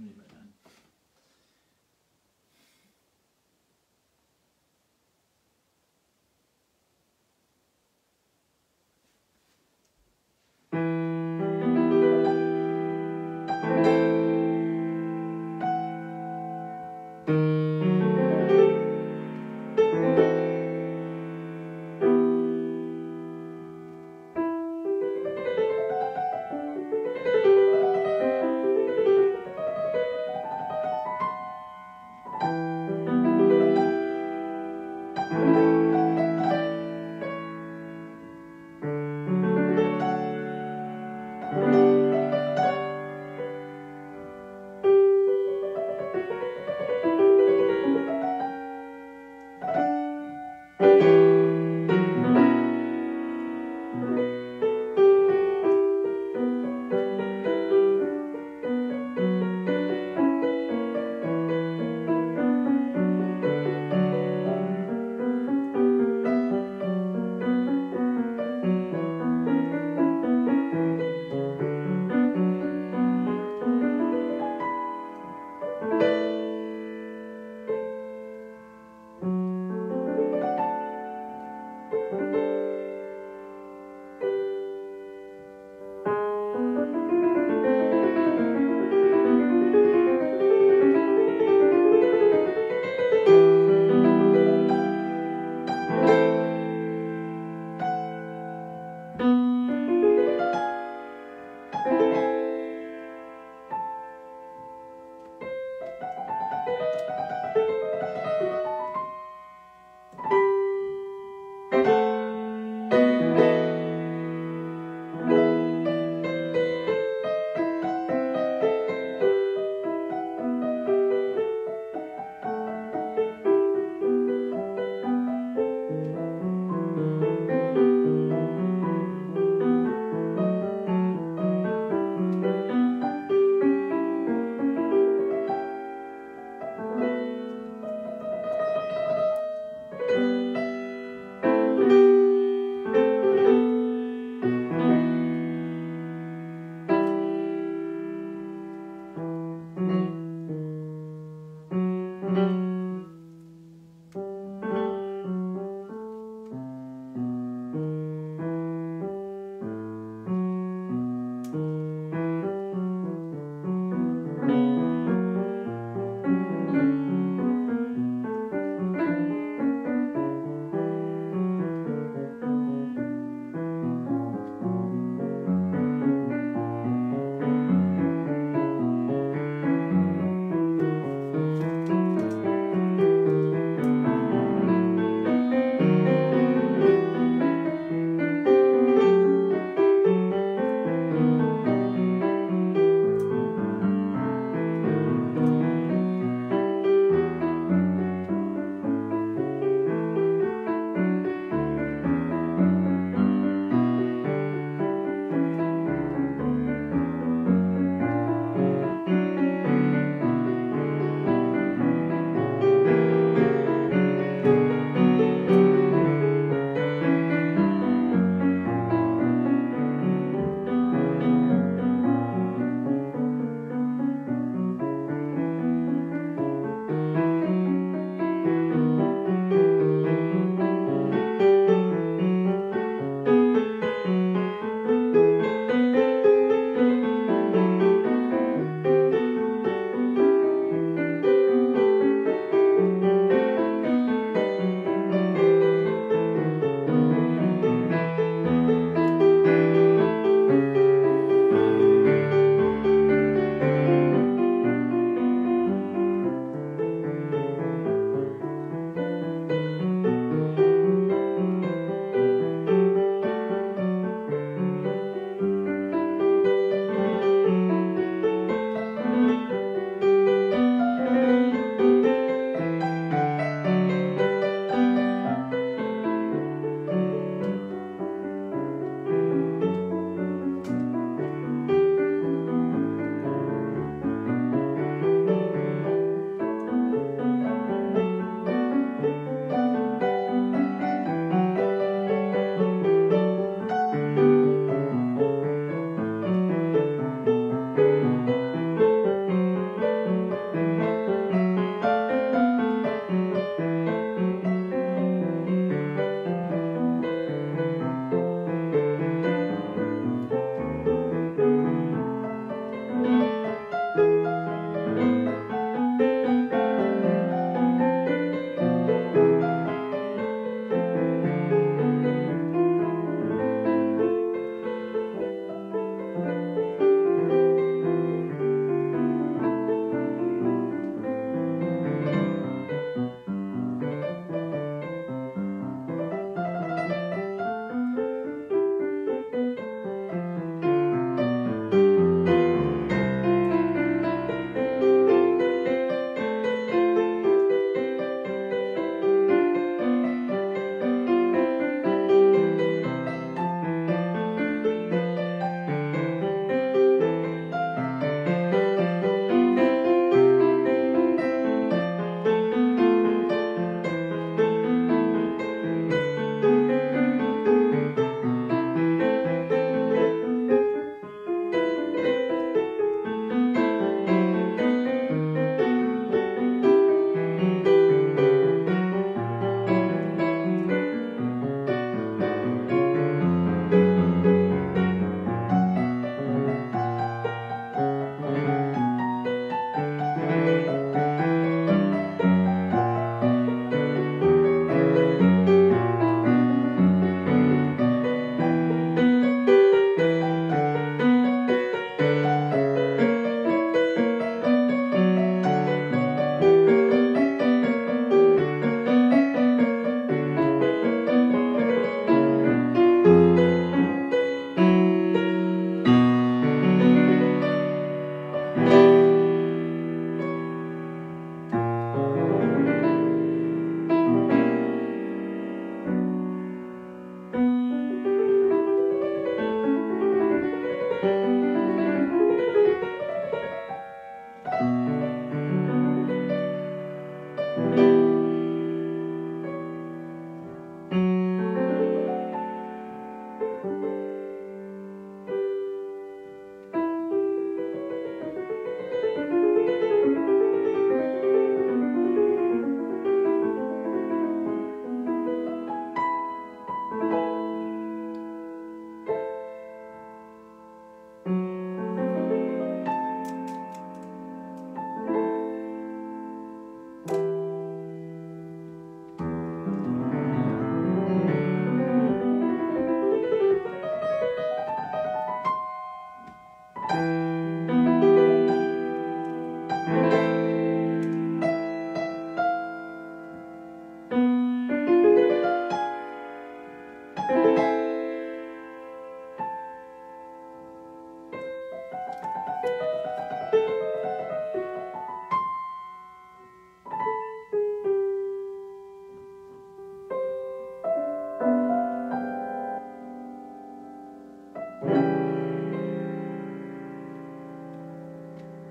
premier malade.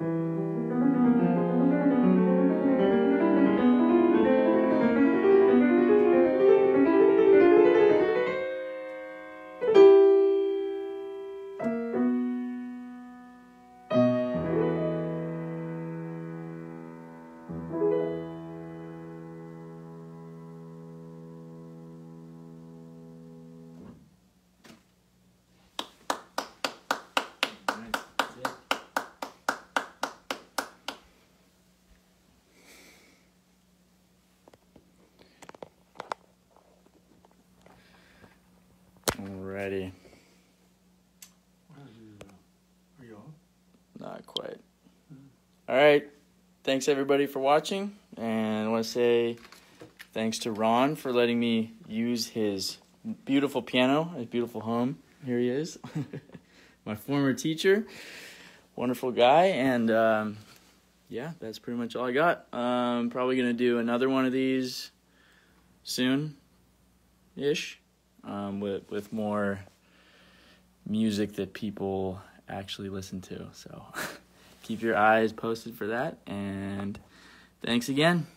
Amen. All right. Thanks everybody for watching, and I want to say thanks to Ron for letting me use his beautiful piano, his beautiful home. Here he is, my former teacher, wonderful guy, and um, yeah, that's pretty much all I got. Um, probably gonna do another one of these soon, ish, um, with with more music that people actually listen to. So keep your eyes posted for that. And thanks again.